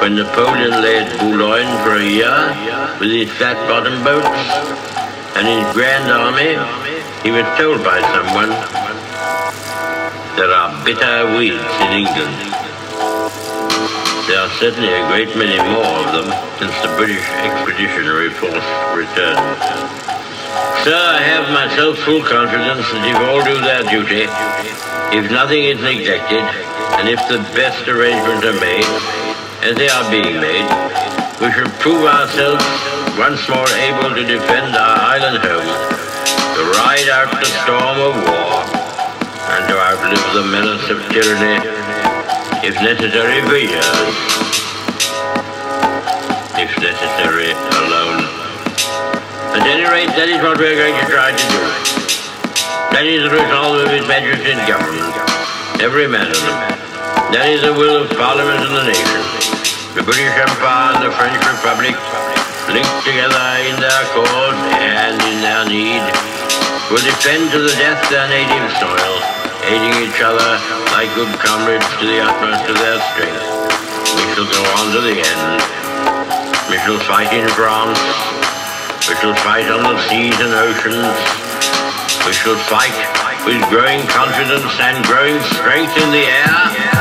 when Napoleon lay at Boulogne for a year with his flat-bottom boats and his grand army, he was told by someone, there are bitter weeds in England. There are certainly a great many more of them since the British Expeditionary Force returned. Sir, I have myself full confidence that if all do their duty, if nothing is neglected, and if the best arrangements are made, as they are being made, we shall prove ourselves once more able to defend our island home, to ride out the storm of war, and to outlive the menace of tyranny, if necessary for years, if necessary alone. At any rate, that is what we are going to try to do. That is the resolve of His Majesty's government, every man of them. That is the will of Parliament and the nation. The British Empire and the French Republic, linked together in their cause and in their need, will defend to the death their native soil, aiding each other like good comrades to the utmost of their strength. We shall go on to the end. We shall fight in France. We shall fight on the seas and oceans. We shall fight with growing confidence and growing strength in the air.